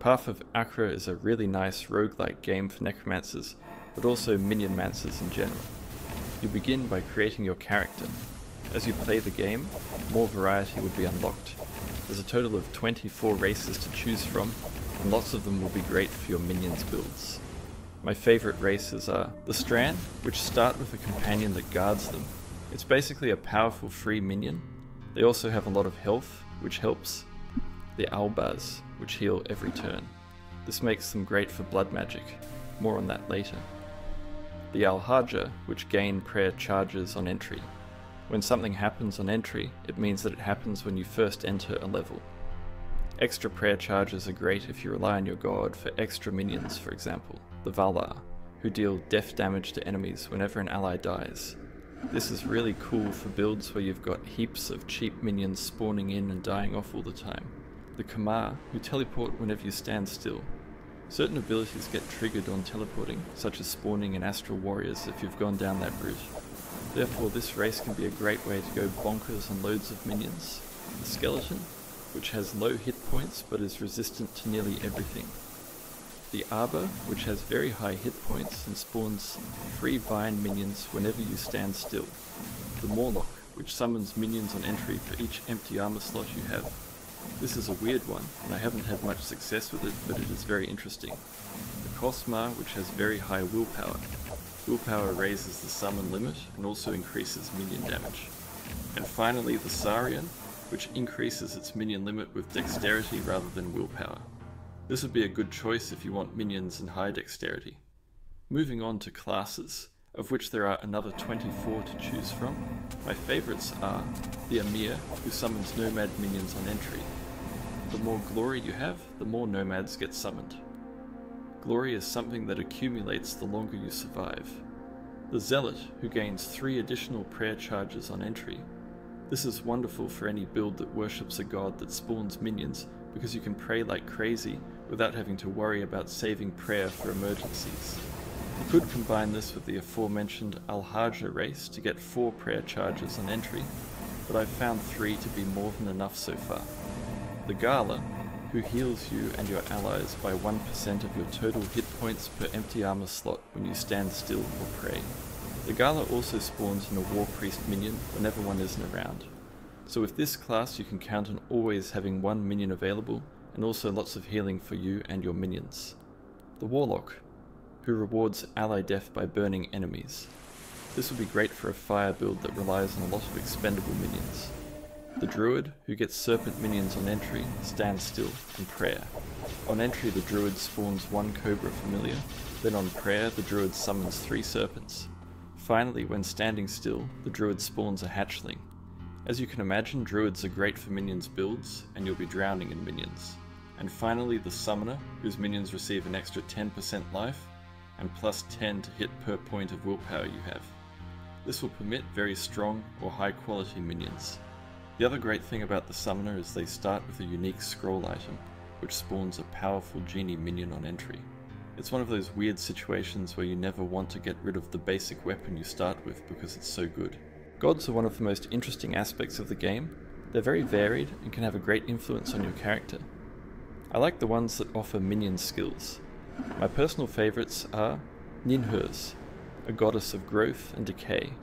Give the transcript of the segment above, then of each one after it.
Path of Achra is a really nice roguelike game for necromancers, but also minion mancers in general. You begin by creating your character. As you play the game, more variety will be unlocked. There's a total of 24 races to choose from, and lots of them will be great for your minions builds. My favourite races are the Strand, which start with a companion that guards them. It's basically a powerful free minion. They also have a lot of health, which helps. The Albaz, which heal every turn. This makes them great for blood magic. More on that later. The Alhaja, which gain prayer charges on entry. When something happens on entry, it means that it happens when you first enter a level. Extra prayer charges are great if you rely on your god for extra minions, for example, the Valar, who deal death damage to enemies whenever an ally dies. This is really cool for builds where you've got heaps of cheap minions spawning in and dying off all the time. The Kamar, who teleport whenever you stand still. Certain abilities get triggered on teleporting, such as spawning in Astral Warriors if you've gone down that route. Therefore this race can be a great way to go bonkers on loads of minions. The Skeleton, which has low hit points but is resistant to nearly everything. The Arbor, which has very high hit points and spawns free vine minions whenever you stand still. The Morlock, which summons minions on entry for each empty armor slot you have. This is a weird one, and I haven't had much success with it, but it is very interesting. The Cosmar, which has very high willpower. Willpower raises the summon limit and also increases minion damage. And finally the Sarian, which increases its minion limit with dexterity rather than willpower. This would be a good choice if you want minions and high dexterity. Moving on to classes, of which there are another 24 to choose from. My favourites are the Amir, who summons nomad minions on entry. The more glory you have, the more nomads get summoned. Glory is something that accumulates the longer you survive. The Zealot, who gains 3 additional prayer charges on entry. This is wonderful for any build that worships a god that spawns minions because you can pray like crazy without having to worry about saving prayer for emergencies. You could combine this with the aforementioned Al-Haja race to get 4 prayer charges on entry, but I've found 3 to be more than enough so far. The Gala, who heals you and your allies by 1% of your total hit points per empty armor slot when you stand still or pray. The Gala also spawns in a War Priest minion whenever one isn't around. So with this class you can count on always having one minion available and also lots of healing for you and your minions. The Warlock, who rewards ally death by burning enemies. This would be great for a fire build that relies on a lot of expendable minions. The Druid, who gets serpent minions on entry, stands still and prayer. On entry the Druid spawns one Cobra familiar, then on prayer the Druid summons three serpents. Finally, when standing still, the Druid spawns a hatchling. As you can imagine, Druids are great for minions builds, and you'll be drowning in minions. And finally the Summoner, whose minions receive an extra 10% life, and plus 10 to hit per point of willpower you have. This will permit very strong or high quality minions. The other great thing about the Summoner is they start with a unique scroll item, which spawns a powerful genie minion on entry. It's one of those weird situations where you never want to get rid of the basic weapon you start with because it's so good. Gods are one of the most interesting aspects of the game. They're very varied and can have a great influence on your character. I like the ones that offer minion skills. My personal favourites are Ninhurs, a goddess of growth and decay.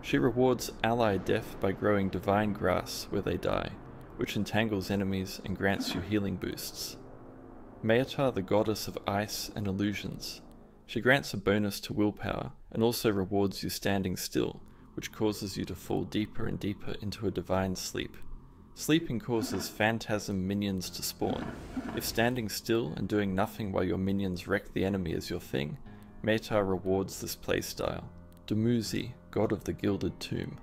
She rewards ally death by growing divine grass where they die, which entangles enemies and grants you healing boosts. Maetar, the goddess of ice and illusions. She grants a bonus to willpower and also rewards you standing still, which causes you to fall deeper and deeper into a divine sleep. Sleeping causes phantasm minions to spawn. If standing still and doing nothing while your minions wreck the enemy is your thing, Maetar rewards this playstyle. Dumuzi, god of the Gilded Tomb.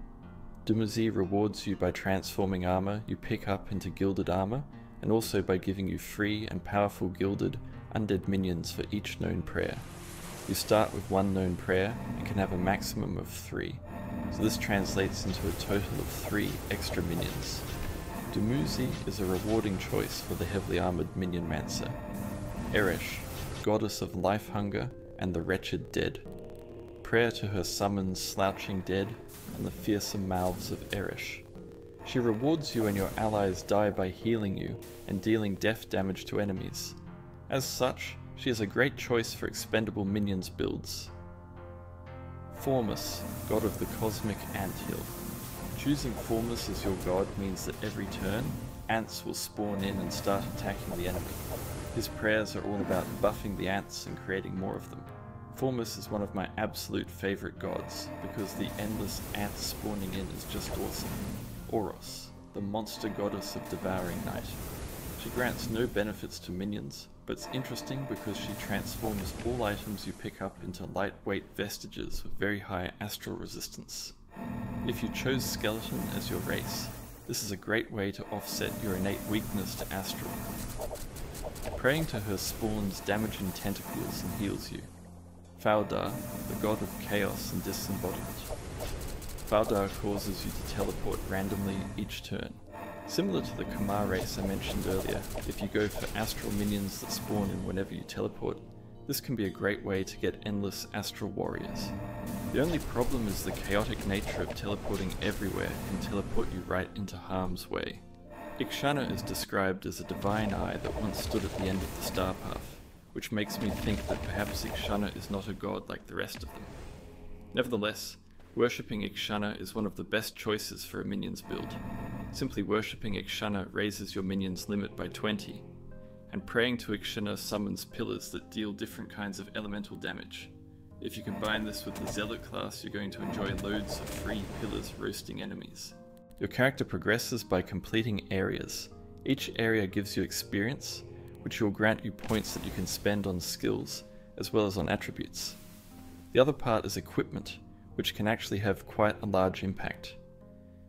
Dumuzi rewards you by transforming armor you pick up into gilded armor, and also by giving you free and powerful gilded, undead minions for each known prayer. You start with one known prayer and can have a maximum of three, so this translates into a total of three extra minions. Dumuzi is a rewarding choice for the heavily armoured minion mancer. Eresh, goddess of life hunger and the wretched dead. Prayer to her summons slouching dead and the fearsome mouths of Eresh. She rewards you when your allies die by healing you and dealing death damage to enemies. As such, she is a great choice for expendable minions builds. Formus, god of the cosmic anthill. Choosing Formus as your god means that every turn, ants will spawn in and start attacking the enemy. His prayers are all about buffing the ants and creating more of them. Formus is one of my absolute favourite gods, because the endless ants spawning in is just awesome. Oros, the monster goddess of devouring night. She grants no benefits to minions, but it's interesting because she transforms all items you pick up into lightweight vestiges with very high astral resistance. If you chose Skeleton as your race, this is a great way to offset your innate weakness to astral. Praying to her spawns damaging tentacles and heals you. Faudar, the god of chaos and disembodiment. Faudar causes you to teleport randomly each turn. Similar to the Kamar race I mentioned earlier, if you go for astral minions that spawn in whenever you teleport, this can be a great way to get endless astral warriors. The only problem is the chaotic nature of teleporting everywhere can teleport you right into harm's way. Ixana is described as a divine eye that once stood at the end of the star path, which makes me think that perhaps Ixana is not a god like the rest of them. Nevertheless, worshipping Ixana is one of the best choices for a minions build. Simply worshipping Ixana raises your minions limit by 20, and praying to Ixana summons pillars that deal different kinds of elemental damage. If you combine this with the Zealot class, you're going to enjoy loads of free pillars roasting enemies. Your character progresses by completing areas. Each area gives you experience, which will grant you points that you can spend on skills, as well as on attributes. The other part is equipment, which can actually have quite a large impact.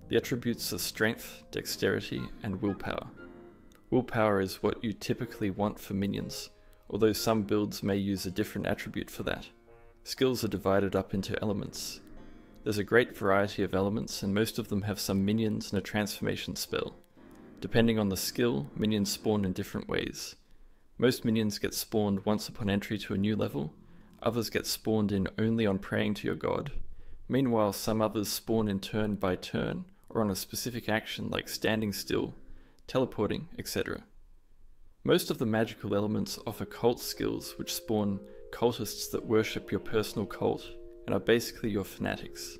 The attributes are strength, dexterity, and willpower. Willpower is what you typically want for minions, although some builds may use a different attribute for that. Skills are divided up into elements. There's a great variety of elements, and most of them have some minions and a transformation spell. Depending on the skill, minions spawn in different ways. Most minions get spawned once upon entry to a new level, others get spawned in only on praying to your god. Meanwhile, some others spawn in turn by turn, or on a specific action like standing still, teleporting, etc. Most of the magical elements offer cult skills which spawn cultists that worship your personal cult and are basically your fanatics.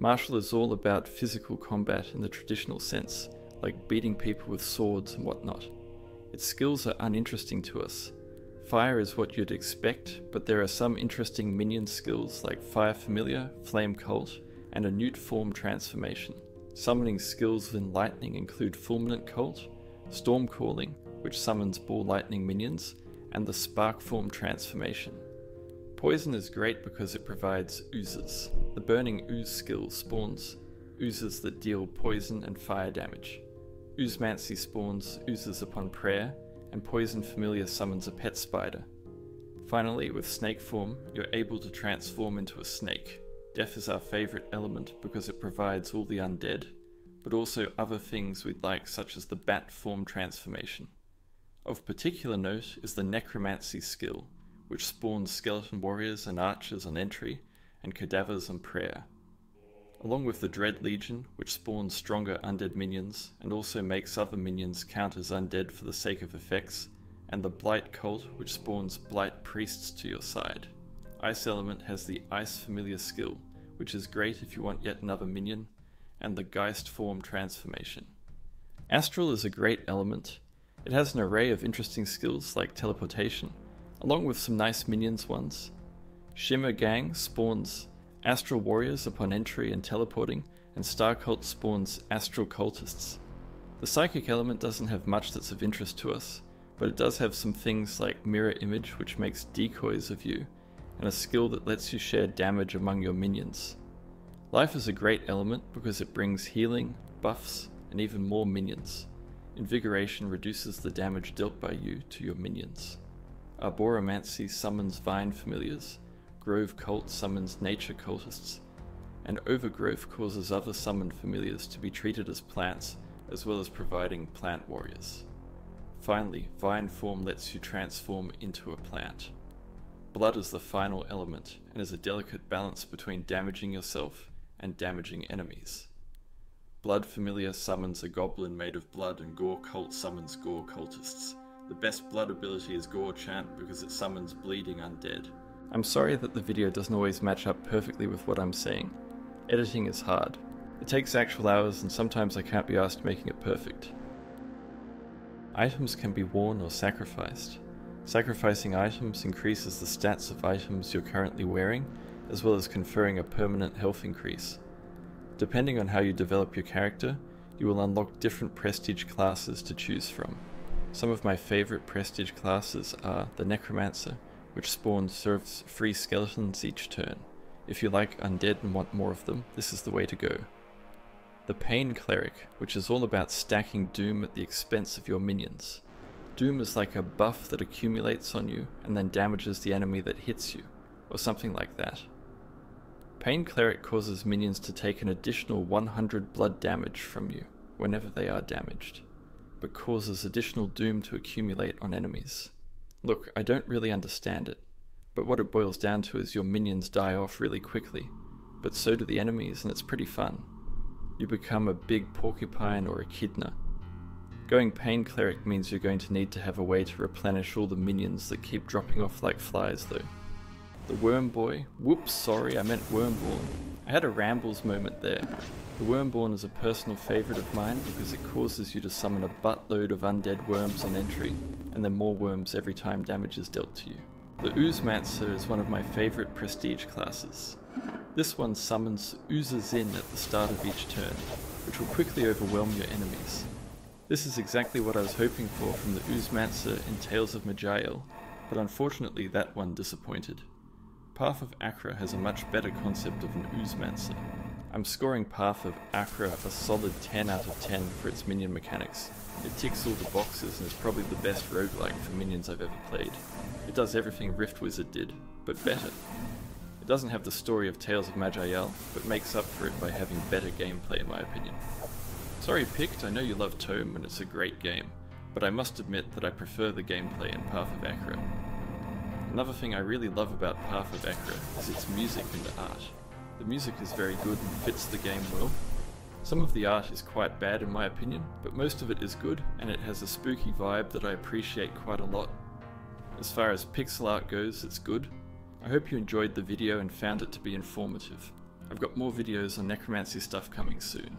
Martial is all about physical combat in the traditional sense, like beating people with swords and whatnot. Its skills are uninteresting to us. Fire is what you'd expect, but there are some interesting minion skills like Fire Familiar, Flame Cult, and a Newt Form Transformation. Summoning skills within Lightning include Fulminant Cult, Storm Calling, which summons Ball Lightning minions, and the Spark Form transformation. Poison is great because it provides oozes. The Burning Ooze skill spawns oozes that deal poison and fire damage. Oozemancy spawns oozes upon prayer, and Poison Familiar summons a pet spider. Finally, with Snake Form, you're able to transform into a snake. Death is our favourite element because it provides all the undead, but also other things we'd like such as the bat form transformation. Of particular note is the necromancy skill, which spawns skeleton warriors and archers on entry, and cadavers on prayer. Along with the Dread Legion, which spawns stronger undead minions, and also makes other minions count as undead for the sake of effects, and the Blight Cult, which spawns Blight Priests to your side. Ice Element has the Ice Familiar skill, which is great if you want yet another minion, and the Geist form transformation. Astral is a great element. It has an array of interesting skills like teleportation, along with some nice minions ones. Shimmer Gang spawns Astral Warriors upon entry and teleporting, and Star Cult spawns Astral Cultists. The Psychic element doesn't have much that's of interest to us, but it does have some things like Mirror Image which makes decoys of you, and a skill that lets you share damage among your minions. Life is a great element because it brings healing, buffs, and even more minions. Invigoration reduces the damage dealt by you to your minions. Arboromancy summons vine familiars, Grove Cult summons nature cultists, and Overgrowth causes other summoned familiars to be treated as plants, as well as providing plant warriors. Finally, Vine Form lets you transform into a plant. Blood is the final element and is a delicate balance between damaging yourself and damaging enemies. Blood Familiar summons a goblin made of blood and Gore Cult summons Gore cultists. The best blood ability is Gore Chant because it summons bleeding undead. I'm sorry that the video doesn't always match up perfectly with what I'm saying. Editing is hard. It takes actual hours and sometimes I can't be asked making it perfect. Items can be worn or sacrificed. Sacrificing items increases the stats of items you're currently wearing, as well as conferring a permanent health increase. Depending on how you develop your character, you will unlock different prestige classes to choose from. Some of my favourite prestige classes are the Necromancer, which spawns serves free skeletons each turn. If you like undead and want more of them, this is the way to go. The Pain Cleric, which is all about stacking Doom at the expense of your minions. Doom is like a buff that accumulates on you and then damages the enemy that hits you, or something like that. Pain Cleric causes minions to take an additional 100 blood damage from you whenever they are damaged, but causes additional Doom to accumulate on enemies. Look, I don't really understand it, but what it boils down to is your minions die off really quickly, but so do the enemies and it's pretty fun you become a big porcupine or echidna. Going Pain Cleric means you're going to need to have a way to replenish all the minions that keep dropping off like flies though. The Worm Boy, whoops sorry I meant Wormborn. I had a rambles moment there. The Wormborn is a personal favourite of mine because it causes you to summon a buttload of undead worms on entry, and then more worms every time damage is dealt to you. The Oozemancer is one of my favourite prestige classes. This one summons oozes in at the start of each turn, which will quickly overwhelm your enemies. This is exactly what I was hoping for from the Oozemancer in Tales of Maj'Eyal, but unfortunately that one disappointed. Path of Achra has a much better concept of an Oozemancer. I'm scoring Path of Achra a solid 10 out of 10 for its minion mechanics. It ticks all the boxes and is probably the best roguelike for minions I've ever played. It does everything Rift Wizard did, but better It doesn't have the story of Tales of Maj'Eyal, but makes up for it by having better gameplay in my opinion. Sorry Picked, I know you love Tome and it's a great game, but I must admit that I prefer the gameplay in Path of Achra. Another thing I really love about Path of Achra is its music and art. The music is very good and fits the game well. Some of the art is quite bad in my opinion, but most of it is good and it has a spooky vibe that I appreciate quite a lot. As far as pixel art goes, it's good, I hope you enjoyed the video and found it to be informative. I've got more videos on necromancy stuff coming soon.